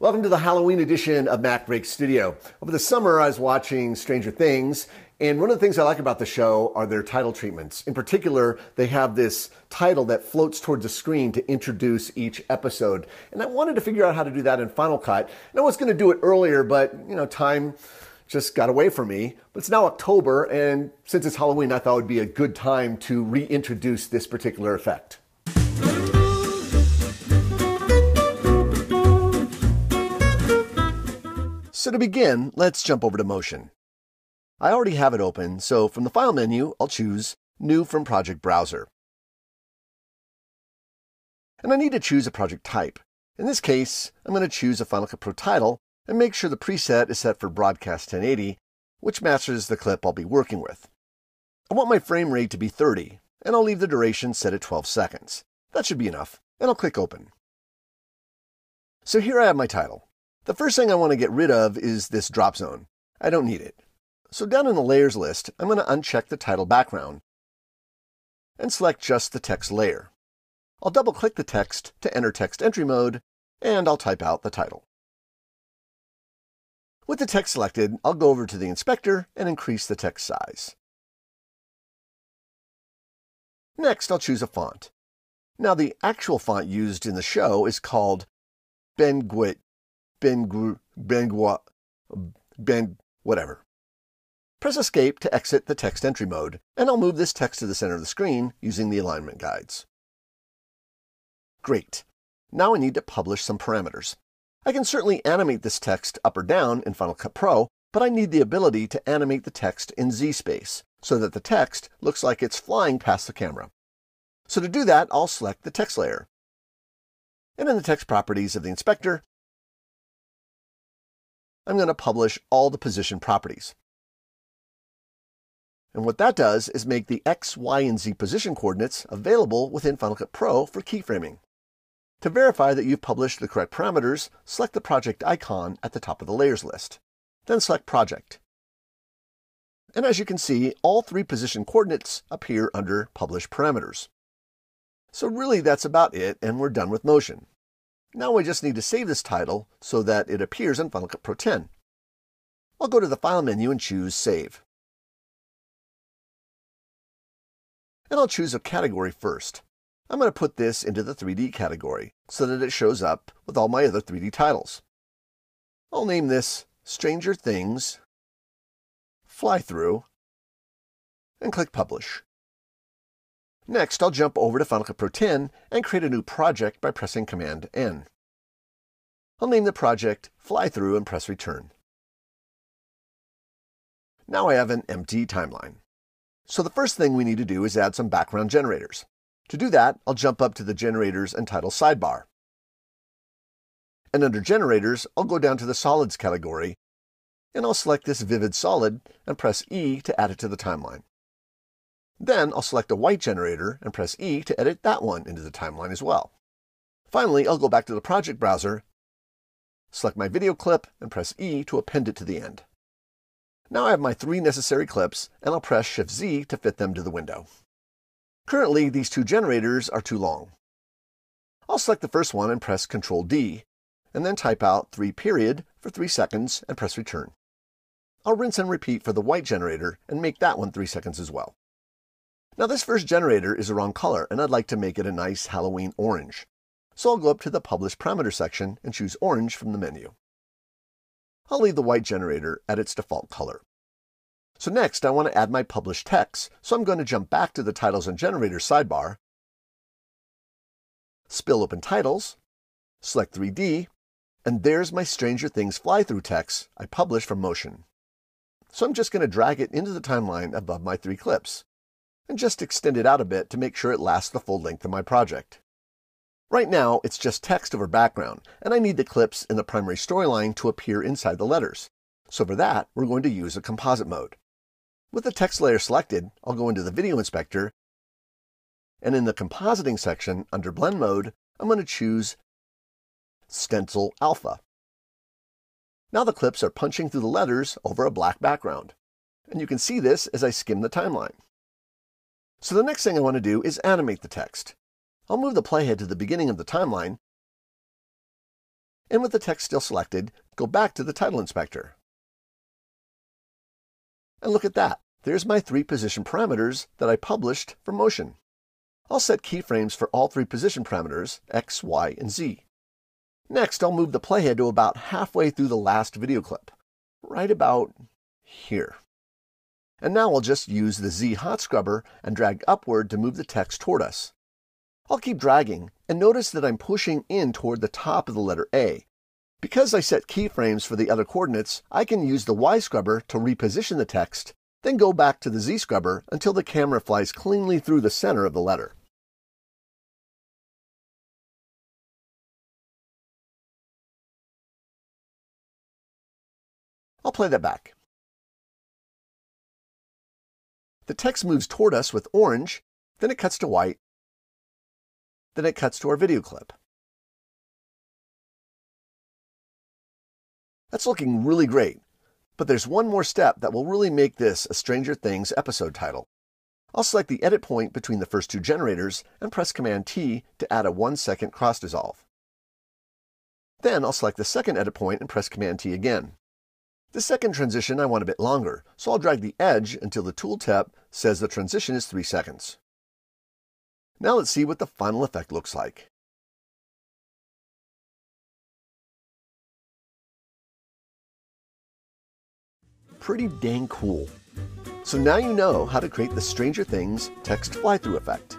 Welcome to the Halloween edition of MacBreak Studio. Over the summer, I was watching Stranger Things, and one of the things I like about the show are their title treatments. In particular, they have this title that floats towards the screen to introduce each episode. And I wanted to figure out how to do that in Final Cut. And I was going to do it earlier, but, you know, time just got away from me. But it's now October, and since it's Halloween, I thought it would be a good time to reintroduce this particular effect. So to begin, let's jump over to Motion. I already have it open, so from the File menu, I'll choose New from Project Browser. And I need to choose a project type. In this case, I'm going to choose a Final Cut Pro title and make sure the preset is set for Broadcast 1080, which matches the clip I'll be working with. I want my frame rate to be 30, and I'll leave the duration set at 12 seconds. That should be enough, and I'll click Open. So here I have my title. The first thing I want to get rid of is this drop zone. I don't need it. So down in the layers list, I'm going to uncheck the title background and select just the text layer. I'll double click the text to enter text entry mode and I'll type out the title. With the text selected, I'll go over to the inspector and increase the text size. Next, I'll choose a font. Now, the actual font used in the show is called Benguiat Ben, Ben, Ben, whatever. Press Escape to exit the text entry mode, and I'll move this text to the center of the screen using the alignment guides. Great. Now I need to publish some parameters. I can certainly animate this text up or down in Final Cut Pro, but I need the ability to animate the text in Z-space so that the text looks like it's flying past the camera. So to do that, I'll select the text layer. And in the text properties of the inspector, I'm going to publish all the position properties. And what that does is make the X, Y, and Z position coordinates available within Final Cut Pro for keyframing. To verify that you've published the correct parameters, select the project icon at the top of the layers list. Then select Project. And as you can see, all three position coordinates appear under Publish Parameters. So really that's about it, and we're done with motion. Now we just need to save this title so that it appears in Final Cut Pro 10. I'll go to the File menu and choose Save. And I'll choose a category first. I'm going to put this into the 3D category so that it shows up with all my other 3D titles. I'll name this Stranger Things Fly Through and click Publish. Next, I'll jump over to Final Cut Pro 10 and create a new project by pressing Command N. I'll name the project Fly Through and press Return. Now I have an empty timeline. So the first thing we need to do is add some background generators. To do that, I'll jump up to the Generators and Title sidebar. And under Generators, I'll go down to the Solids category, and I'll select this Vivid Solid and press E to add it to the timeline. Then I'll select a white generator and press E to edit that one into the timeline as well. Finally, I'll go back to the project browser, select my video clip, and press E to append it to the end. Now I have my three necessary clips, and I'll press Shift-Z to fit them to the window. Currently, these two generators are too long. I'll select the first one and press Ctrl-D, and then type out 3 period for 3 seconds and press return. I'll rinse and repeat for the white generator and make that one 3 seconds as well. Now this first generator is the wrong color and I'd like to make it a nice Halloween orange. So I'll go up to the Publish Parameter section and choose Orange from the menu. I'll leave the white generator at its default color. So next I want to add my published text, so I'm going to jump back to the Titles and Generators sidebar, spill open Titles, select 3D, and there's my Stranger Things fly-through text I published from Motion. So I'm just going to drag it into the timeline above my three clips and just extend it out a bit to make sure it lasts the full length of my project. Right now, it's just text over background, and I need the clips in the primary storyline to appear inside the letters. So for that, we're going to use a composite mode. With the text layer selected, I'll go into the Video Inspector, and in the Compositing section, under Blend Mode, I'm going to choose Stencil Alpha. Now the clips are punching through the letters over a black background. And you can see this as I skim the timeline. So the next thing I want to do is animate the text. I'll move the playhead to the beginning of the timeline and with the text still selected, go back to the title inspector. And look at that. There's my three position parameters that I published for motion. I'll set keyframes for all three position parameters, X, Y, and Z. Next, I'll move the playhead to about halfway through the last video clip, right about here. And now I'll just use the Z hot scrubber and drag upward to move the text toward us. I'll keep dragging and notice that I'm pushing in toward the top of the letter A. Because I set keyframes for the other coordinates, I can use the Y scrubber to reposition the text, then go back to the Z scrubber until the camera flies cleanly through the center of the letter. I'll play that back. The text moves toward us with orange, then it cuts to white, then it cuts to our video clip. That's looking really great, but there's one more step that will really make this a Stranger Things episode title. I'll select the edit point between the first two generators and press Command T to add a 1 second cross dissolve. Then I'll select the second edit point and press Command T again. The second transition I want a bit longer, so I'll drag the edge until the tooltip says the transition is 3 seconds. Now let's see what the final effect looks like. Pretty dang cool. So now you know how to create the Stranger Things text fly-through effect.